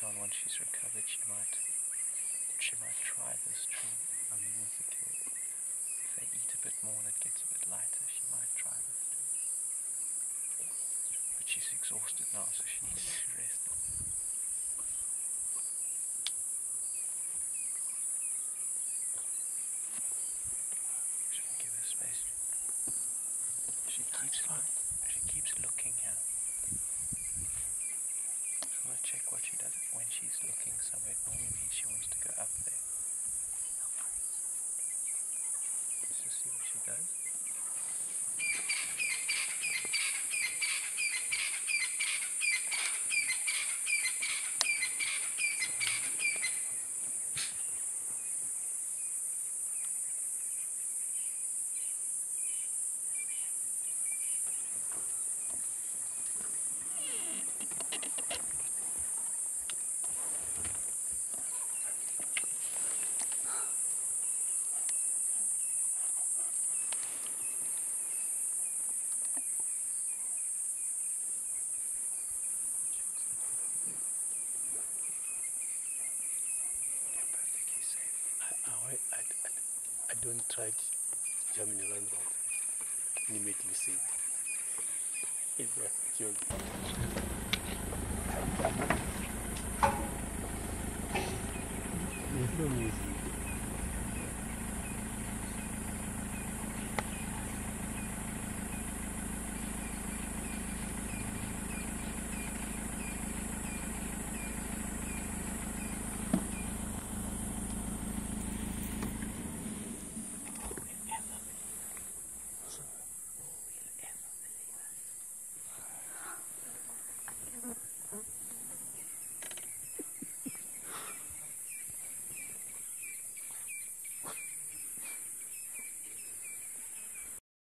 later on, once she's recovered, she might she might try this tree. I mean, with the kill, if they eat a bit more and it gets a bit lighter, she might try this tree. But she's exhausted now, so she needs to rest. Should we give her space? She keeps look, she keeps looking here. Just she does when she's looking somewhere. Normally means she wants to go up there. Let's just see what she does. You're perfectly safe. I, I, I, I, I don't try to jump around wrong. Immediately it. It's a joke.